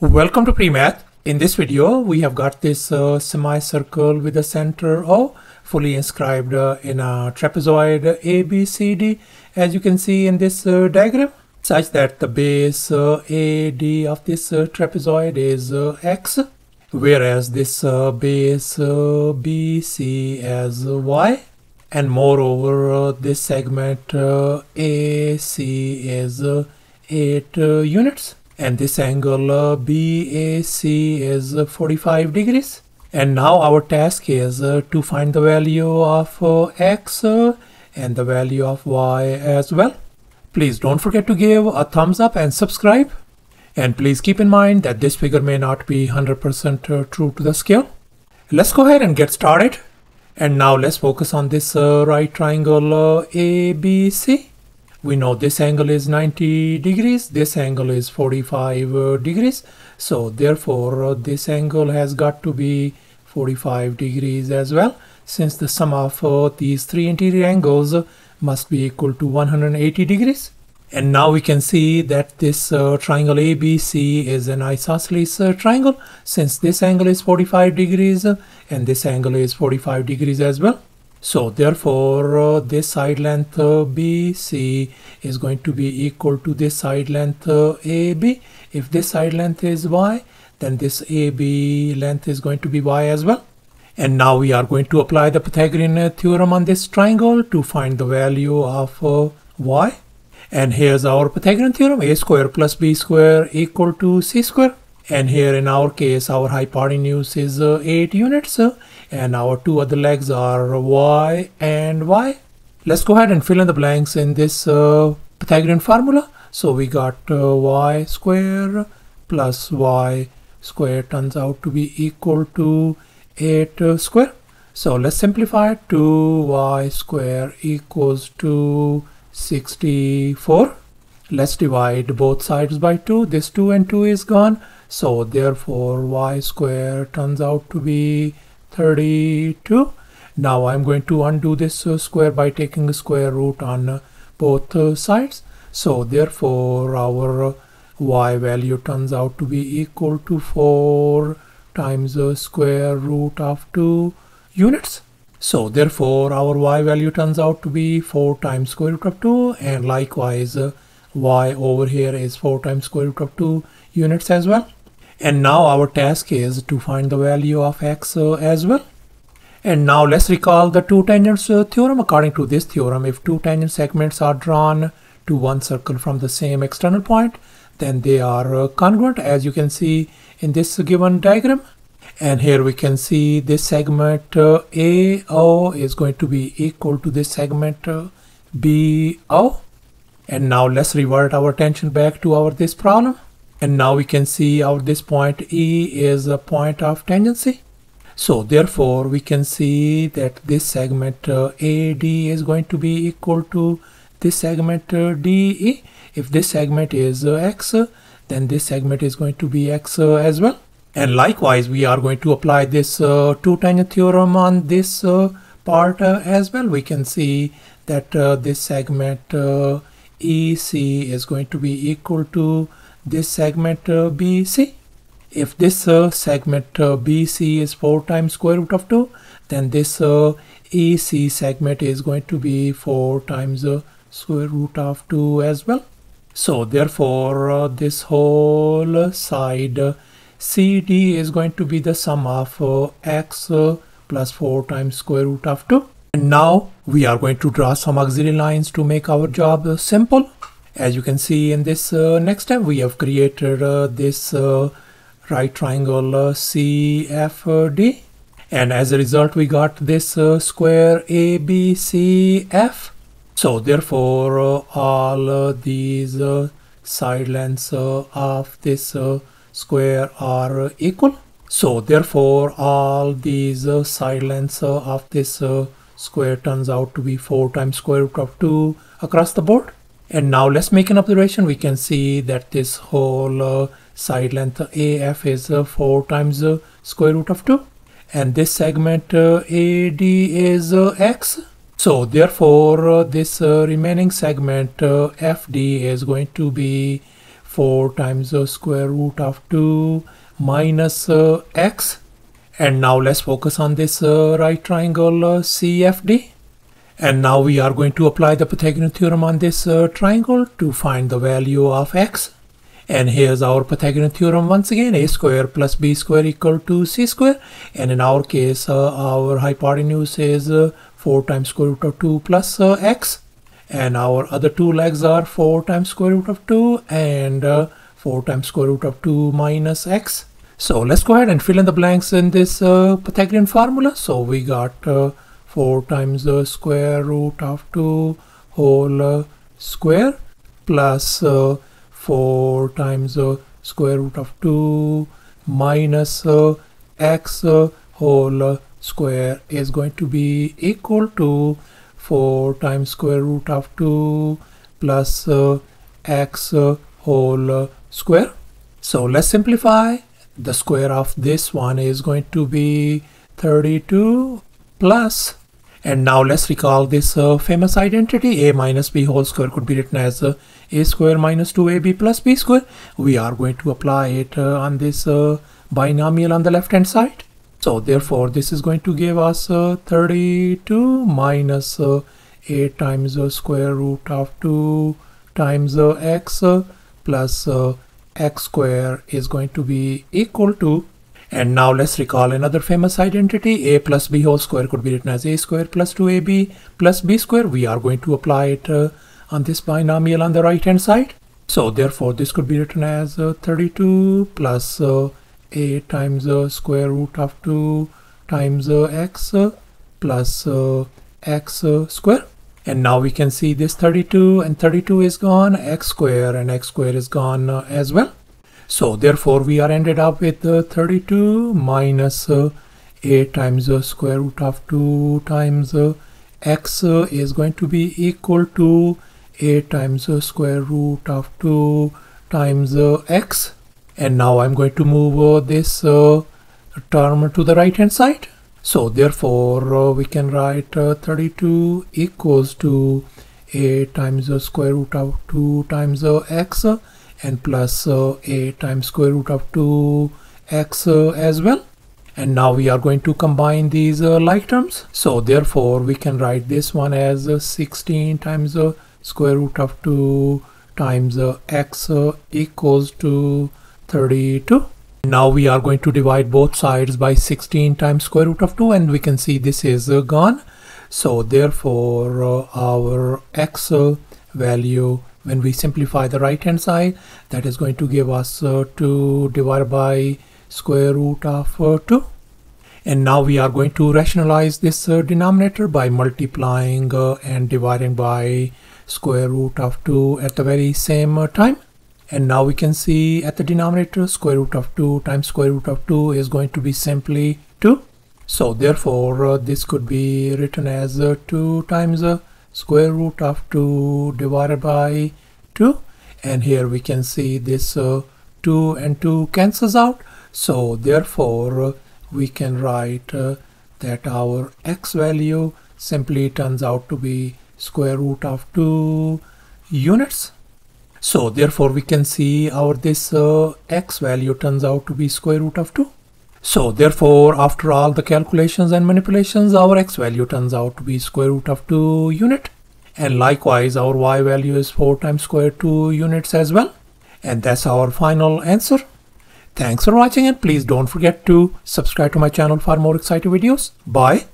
Welcome to PreMath. In this video, we have got this uh, semicircle with a center O fully inscribed uh, in a trapezoid ABCD as you can see in this uh, diagram such that the base uh, AD of this uh, trapezoid is uh, X whereas this base BC as Y and moreover this segment AC is 8 units and this angle uh, BAC is 45 degrees and now our task is uh, to find the value of uh, x uh, and the value of y as well. Please don't forget to give a thumbs up and subscribe and please keep in mind that this figure may not be 100% uh, true to the scale. Let's go ahead and get started and now let's focus on this uh, right triangle ABC we know this angle is 90 degrees this angle is 45 uh, degrees. So therefore uh, this angle has got to be 45 degrees as well since the sum of uh, these three interior angles must be equal to 180 degrees. And now we can see that this uh, triangle ABC is an isosceles uh, triangle since this angle is 45 degrees and this angle is 45 degrees as well so therefore uh, this side length uh, BC is going to be equal to this side length uh, AB. If this side length is Y then this AB length is going to be Y as well. And now we are going to apply the Pythagorean uh, theorem on this triangle to find the value of uh, Y. And here's our Pythagorean theorem a square plus b square equal to c square and here in our case our hypotenuse is uh, 8 units uh, and our two other legs are y and y. Let's go ahead and fill in the blanks in this uh, Pythagorean formula. So we got uh, y square plus y square turns out to be equal to 8 uh, square. So let's simplify it 2y square equals to 64 let's divide both sides by 2 this 2 and 2 is gone so therefore y square turns out to be 32. Now I'm going to undo this uh, square by taking square root on uh, both uh, sides. So therefore our uh, y value turns out to be equal to 4 times the square root of 2 units. So therefore our y value turns out to be 4 times square root of 2 and likewise uh, y over here is 4 times square root of 2 units as well and now our task is to find the value of x uh, as well. And now let's recall the two tangents uh, theorem. According to this theorem if two tangent segments are drawn to one circle from the same external point then they are uh, congruent as you can see in this given diagram. And here we can see this segment uh, AO is going to be equal to this segment uh, BO and now let's revert our attention back to our this problem and now we can see out this point E is a point of tangency. So therefore we can see that this segment uh, AD is going to be equal to this segment uh, DE. If this segment is uh, X then this segment is going to be X uh, as well. And likewise we are going to apply this uh, two tangent theorem on this uh, part as well. We can see that this segment EC is going to be equal to this segment uh, BC. If this uh, segment uh, BC is 4 times square root of 2, then this EC segment is going to be 4 times square root of 2 as well. So therefore uh, this whole side uh, CD is going to be the sum of uh, x plus 4 times square root of 2. And now we are going to draw some auxiliary lines to make our job simple. As you can see in this uh, next step, we have created uh, this uh, right triangle uh, CFD. And as a result, we got this uh, square ABCF. So therefore, uh, all these side lengths of this square are equal. So therefore, all these side lengths of this square turns out to be 4 times square root of 2 across the board. And now let's make an observation. We can see that this whole uh, side length AF is uh, 4 times the square root of 2. And this segment uh, AD is uh, X. So therefore uh, this uh, remaining segment FD is going to be 4 times the square root of 2 minus uh, x. And now let's focus on this uh, right triangle uh, CFD. And now we are going to apply the Pythagorean theorem on this uh, triangle to find the value of x. And here's our Pythagorean theorem once again, a square plus b square equal to c square. And in our case, uh, our hypotenuse is uh, 4 times square root of 2 plus x and our other two legs are 4 times square root of 2 and uh, 4 times square root of 2 minus x. So let's go ahead and fill in the blanks in this uh, Pythagorean formula. So we got uh, 4 times the square root of 2 whole uh, square plus uh, 4 times the square root of 2 minus uh, x whole square is going to be equal to 4 times square root of 2 plus uh, x uh, whole uh, square. So let's simplify. The square of this one is going to be 32 plus and now let's recall this uh, famous identity a minus b whole square could be written as uh, a square minus 2ab plus b square. We are going to apply it uh, on this uh, binomial on the left hand side. So therefore this is going to give us uh, 32 minus uh, 8 times the square root of 2 times x plus x square is going to be equal to and now let's recall another famous identity a plus b whole square could be written as a square plus 2ab plus b square. We are going to apply it uh, on this binomial on the right hand side. So therefore this could be written as uh, 32 plus uh, a times the square root of 2 times x plus x square. And now we can see this 32 and 32 is gone x square and x square is gone uh, as well so therefore we are ended up with uh, 32 minus uh, a times the square root of 2 times x is going to be equal to a times the square root of 2 times x. And now I'm going to move uh, this uh, term to the right hand side. So therefore uh, we can write uh, 32 equals to a times the square root of 2 times uh, x and plus uh, a times square root of 2 x as well. And now we are going to combine these like terms. So therefore we can write this one as 16 times the square root of 2 times x equals to 32 now we are going to divide both sides by 16 times square root of 2 and we can see this is uh, gone. So therefore uh, our x uh, value when we simplify the right hand side that is going to give us uh, 2 divided by square root of uh, 2 and now we are going to rationalize this uh, denominator by multiplying and dividing by square root of 2 at the very same time. And now we can see at the denominator square root of 2 times square root of 2 is going to be simply 2 so therefore uh, this could be written as uh, 2 times uh, square root of 2 divided by 2 and here we can see this uh, 2 and 2 cancels out. So therefore uh, we can write uh, that our x value simply turns out to be square root of 2 units. So therefore we can see our this uh, x value turns out to be square root of 2. So therefore after all the calculations and manipulations our x value turns out to be square root of 2 unit. And likewise our y value is 4 times square 2 units as well. And that's our final answer. Thanks for watching and please don't forget to subscribe to my channel for more exciting videos. Bye.